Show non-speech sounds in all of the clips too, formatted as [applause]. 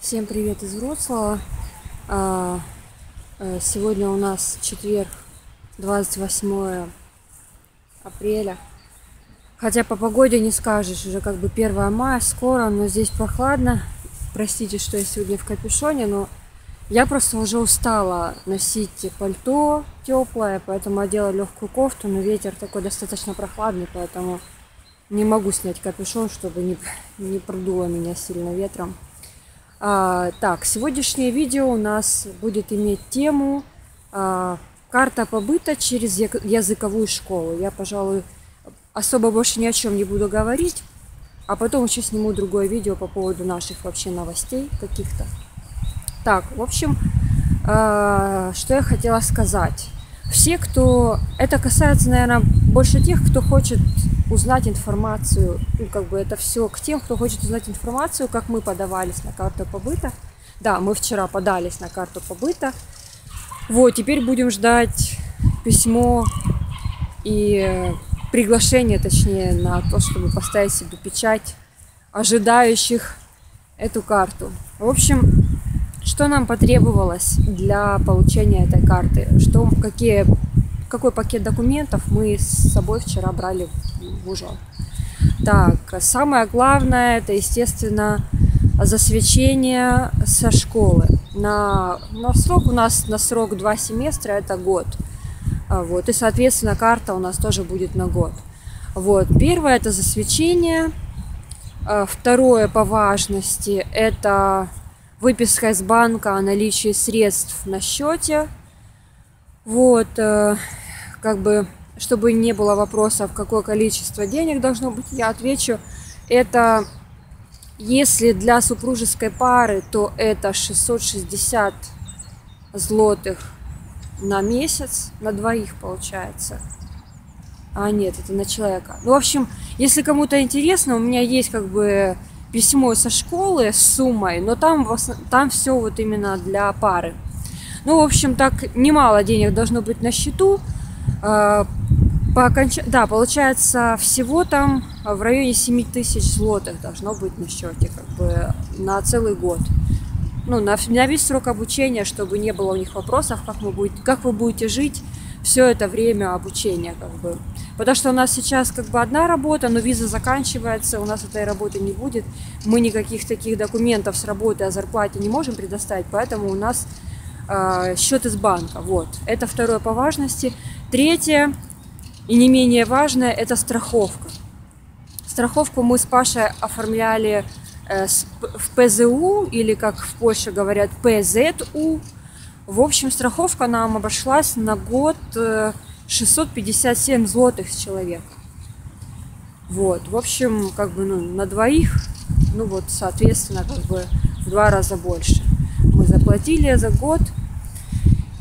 Всем привет из Вроцлава. А, э, Сегодня у нас четверг, 28 апреля. Хотя по погоде не скажешь, уже как бы 1 мая, скоро, но здесь прохладно. Простите, что я сегодня в капюшоне, но я просто уже устала носить пальто теплое, поэтому одела легкую кофту, но ветер такой достаточно прохладный, поэтому не могу снять капюшон, чтобы не, [laughs] не продуло меня сильно ветром. А, так, сегодняшнее видео у нас будет иметь тему а, карта побыта через языковую школу. Я, пожалуй, особо больше ни о чем не буду говорить, а потом еще сниму другое видео по поводу наших вообще новостей каких-то. Так, в общем, а, что я хотела сказать. Все, кто... Это касается, наверное, больше тех, кто хочет узнать информацию. Ну, как бы это все к тем, кто хочет узнать информацию, как мы подавались на карту побыта. Да, мы вчера подались на карту побыта. Вот, теперь будем ждать письмо и приглашение, точнее, на то, чтобы поставить себе печать ожидающих эту карту. В общем, что нам потребовалось для получения этой карты? Что, какие, какой пакет документов мы с собой вчера брали в Ужон? Так, самое главное, это, естественно, засвечение со школы. На, на срок у нас на срок два семестра, это год. А, Вот, и, соответственно, карта у нас тоже будет на год. Вот, первое это засвечение. А, Второе по важности это выписка из банка о наличии средств на счете. Вот, э, как бы, чтобы не было вопросов, какое количество денег должно быть, я отвечу. Это, если для супружеской пары, то это 660 злотых на месяц, на двоих получается. А нет, это на человека. Ну, в общем, если кому-то интересно, у меня есть как бы письмо со школы с суммой, но там, там все вот именно для пары. Ну, в общем, так немало денег должно быть на счету. А, По оконча- Да, получается, всего там в районе 7 тысяч злотых должно быть на счете, как бы на целый год. Ну, на, на весь срок обучения, чтобы не было у них вопросов, как, мы будет, как вы будете жить все это время обучения, как бы. Потому что у нас сейчас как бы одна работа, но виза заканчивается, у нас этой работы не будет. Мы никаких таких документов с работы о зарплате не можем предоставить, поэтому у нас э, счет из банка. Вот. Это второе по важности. Третье и не менее важное – это страховка. Страховку мы с Пашей оформляли э, в ПЗУ, или как в Польше говорят, ПЗУ. В общем, страховка нам обошлась на год э, 657 злотых с человека. Вот, в общем, как бы ну, на двоих, ну вот, соответственно, как бы в два раза больше. Мы заплатили за год.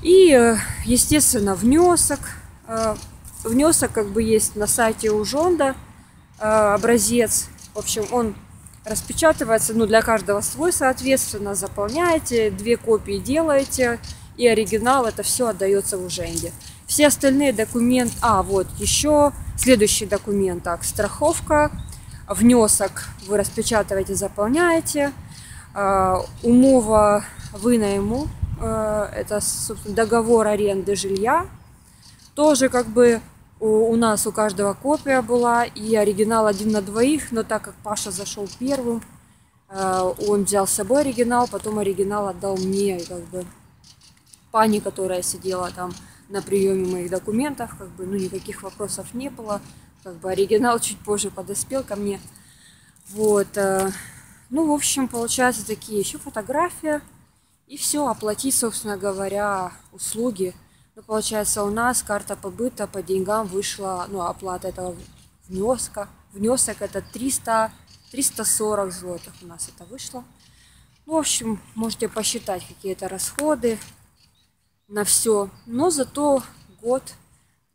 И, э, естественно, внесок. э, Внесок как бы есть на сайте у Жонда э, образец. В общем, он распечатывается, ну, для каждого свой, соответственно, заполняете, две копии делаете, и оригинал это все отдается в Уженде. Все остальные документы, а, вот, еще следующий документ, так, страховка, внесок вы распечатываете, заполняете, а, умова вынайму, э, это, собственно, договор аренды жилья, тоже как бы у, нас у каждого копия была и оригинал один на двоих, но так как Паша зашел первым, э, он взял с собой оригинал, потом оригинал отдал мне, как бы пани, которая сидела там на приеме моих документов, как бы, ну, никаких вопросов не было, как бы оригинал [laughs] чуть позже подоспел ко мне, вот, э, ну, в общем, получается такие еще фотография, и все, оплатить, собственно говоря, услуги. Ну, получается, у нас карта побыта по деньгам вышла, ну, оплата этого внеска. Внесок это 300, 340 злотых у нас это вышло. Ну, в общем, можете посчитать, какие это расходы на все. Но зато год,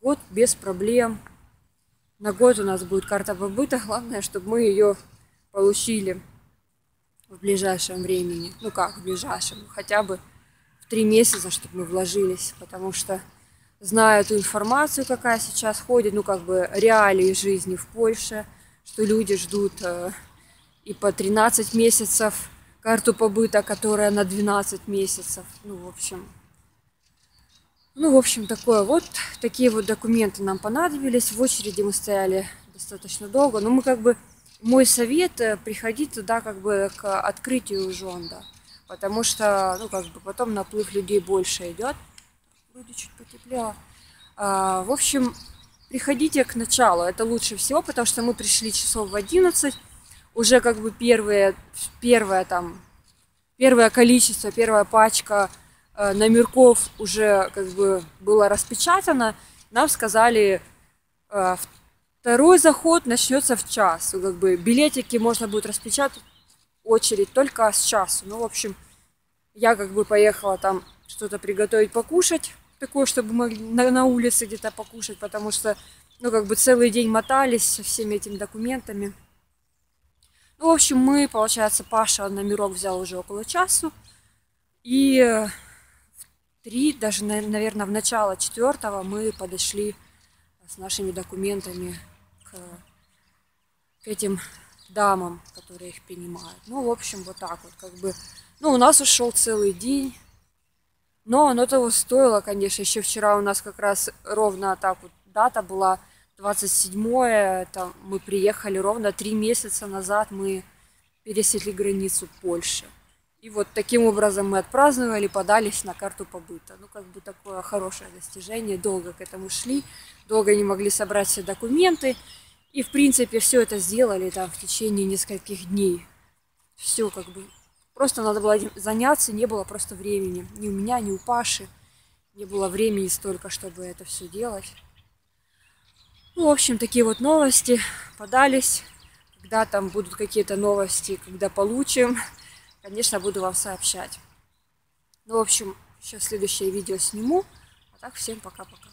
год без проблем. На год у нас будет карта побыта. Главное, чтобы мы ее получили в ближайшем времени. Ну как в ближайшем, хотя бы три месяца, чтобы мы вложились, потому что зная эту информацию, какая сейчас ходит, ну как бы реалии жизни в Польше, что люди ждут э, и по 13 месяцев карту побыта, которая на 12 месяцев. Ну, в общем, ну, в общем, такое вот. Такие вот документы нам понадобились. В очереди мы стояли достаточно долго. Но мы как бы... Мой совет э, приходить туда как бы к открытию жонда. Потому что, ну, как бы потом наплыв людей больше идет. Вроде чуть потеплело. А, в общем, приходите к началу. Это лучше всего, потому что мы пришли часов в 11. Уже как бы первые, первое там, первое количество, первая пачка Э, номерков уже как бы было распечатано, нам сказали, э, второй заход начнется в час. Как бы билетики можно будет распечатать очередь только с часу. Ну, в общем, я как бы поехала там что-то приготовить покушать, такое, чтобы мы на, на улице где-то покушать, потому что, ну, как бы целый день мотались со всеми этими документами. Ну, в общем, мы, получается, Паша номерок взял уже около часу. И три, даже, наверное, в начало четвертого мы подошли с нашими документами к, к этим дамам, которые их принимают. Ну, в общем, вот так вот, как бы. Ну, у нас ушел целый день. Но оно того стоило, конечно. Еще вчера у нас как раз ровно так вот дата была 27-е. Там мы приехали ровно три месяца назад. Мы пересекли границу Польши. И вот таким образом мы отпраздновали, подались на карту побыта. Ну, как бы такое хорошее достижение. Долго к этому шли, долго не могли собрать все документы. И, в принципе, все это сделали там в течение нескольких дней. Все как бы... Просто надо было заняться, не было просто времени. Ни у меня, ни у Паши. Не было времени столько, чтобы это все делать. Ну, в общем, такие вот новости. Подались. Когда там будут какие-то новости, когда получим, конечно, буду вам сообщать. Ну, в общем, сейчас следующее видео сниму. А так, всем пока-пока.